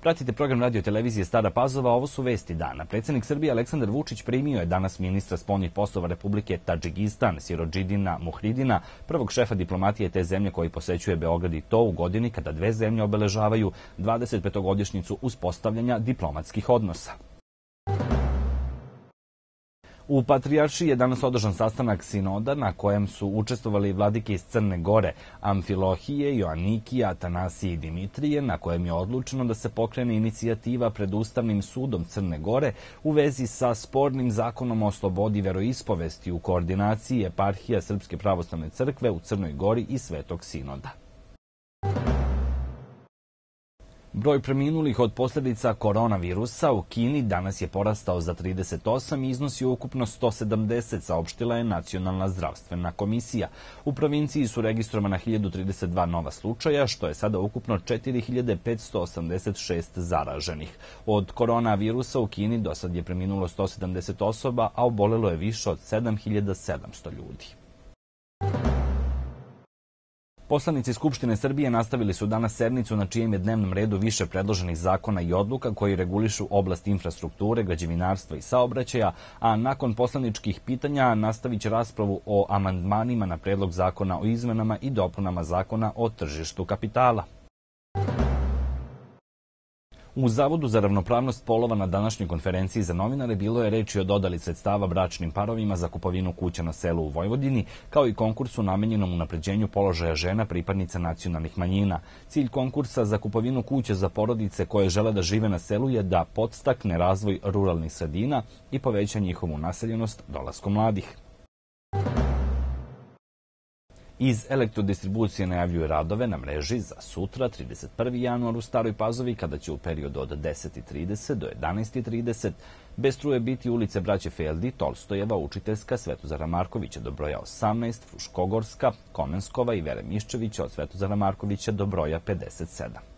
Pratite program radio televizije Stara Pazova, ovo su vesti dana. Predsednik Srbije Aleksandar Vučić primio je danas ministra spoljnih poslova Republike Tadžikistan, Sirođidina Muhridina, prvog šefa diplomatije te zemlje koji posećuje Beograd i to u godini kada dve zemlje obeležavaju 25-godišnjicu uspostavljanja diplomatskih odnosa. U Patrijaršiji je danas održan sastanak sinoda na kojem su učestvovali vladike iz Crne Gore, Amfilohije, Joannikija, Atanasije i Dimitrije, na kojem je odlučeno da se pokrene inicijativa pred Ustavnim sudom Crne Gore u vezi sa spornim zakonom o slobodi veroispovesti u koordinaciji eparhija Srpske pravoslavne crkve u Crnoj Gori i Svetog Sinoda. Broj preminulih od posljedica koronavirusa u Kini danas je porastao za 38 i iznosi ukupno 170, saopštila je Nacionalna zdravstvena komisija. U provinciji su registrovana 1032 nova slučaja, što je sada ukupno 4586 zaraženih. Od koronavirusa u Kini do sad je preminulo 170 osoba, a obolelo je više od 7700 ljudi. Poslanici Skupštine Srbije nastavili su danas sednicu na čijem je dnevnom redu više predloženih zakona i odluka koji regulišu oblast infrastrukture, građevinarstva i saobraćaja, a nakon poslaničkih pitanja nastavit će raspravu o amandmanima na predlog zakona o izmenama i dopunama zakona o tržištu kapitala. U Zavodu za ravnopravnost polova na današnjoj konferenciji za novinare bilo je reči o dodali sredstava bračnim parovima za kupovinu kuća na selu u Vojvodini, kao i konkursu namenjenom unapređenju položaja žena pripadnica nacionalnih manjina. Cilj konkursa za kupovinu kuća za porodice koje žele da žive na selu je da podstakne razvoj ruralnih sredina i poveća njihovu naseljenost dolaskom mladih. Iz elektrodistribucije najavljuju radove na mreži za sutra, 31. januar u Staroj Pazovi, kada će u periodu od 10.30 do 11.30 bez struje biti ulice Braće Feldi, Tolstojeva, Učiteljska, Svetozara Markovića do broja 18, Fruškogorska, Komenskova i Vere Miščevića od Svetozara Markovića do broja 57.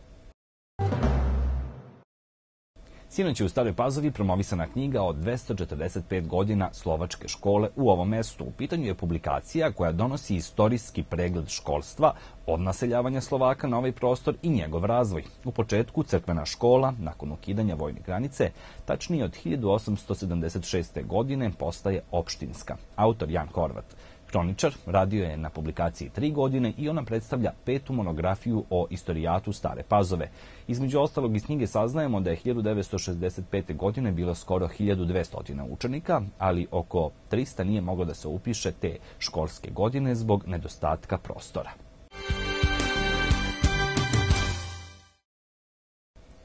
Sinoć je u Staroj Pazovi promovisana knjiga od 245 godina Slovačke škole u ovom mestu. U pitanju je publikacija koja donosi istorijski pregled školstva od naseljavanja Slovaka na ovaj prostor i njegov razvoj. U početku crkvena škola, nakon ukidanja vojne granice, tačnije od 1876. godine postaje opštinska. Autor Jan Horvat. Kroničar radio je na publikaciji tri godine i ona predstavlja petu monografiju o istorijatu Stare Pazove. Između ostalog iz knjige saznajemo da je 1965. godine bilo skoro 1200 učenika, ali oko 300 nije moglo da se upiše te školske godine zbog nedostatka prostora.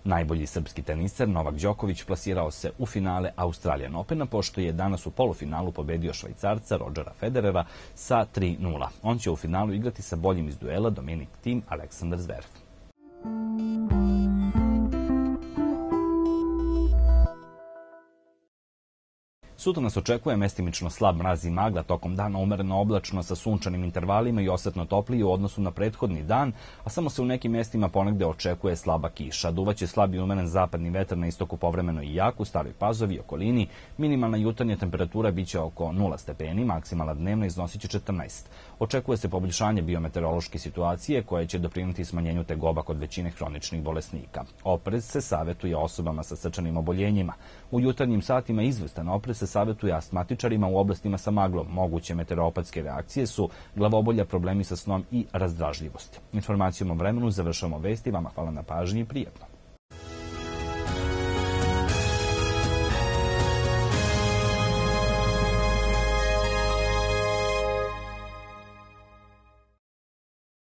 Najbolji srpski teniser Novak Đoković plasirao se u finale Australijan Opena, pošto je danas u polufinalu pobedio švajcarca Rodgera Federera sa 3-0. On će u finalu igrati sa boljim iz duela Dominik Tim Aleksandar Zverev. Sutra nas očekuje mestimično slab mraz i magla, tokom dana umereno oblačno sa sunčanim intervalima i osetno toplije u odnosu na prethodni dan, a samo se u nekim mestima ponegde očekuje slaba kiša. Duvaće slab i umeren zapadni vetar na istoku povremeno i jak u Staroj Pazovi i okolini. Minimalna jutarnja temperatura biće oko 0 stepeni, maksimalna dnevna iznosit će 14. Očekuje se poboljšanje biometeorološke situacije koje će doprinuti smanjenju tegoba kod većine hroničnih bolesnika. Oprez se savetuje osobama sa srčanim oboljenjima. U jutarnjim satima izvestan oprez se savjetuje astmatičarima u oblastima sa maglom. Moguće meteoropatske reakcije su glavobolja, problemi sa snom i razdražljivosti. Informacijom o vremenu završamo vesti. Vama hvala na pažnji i prijetno.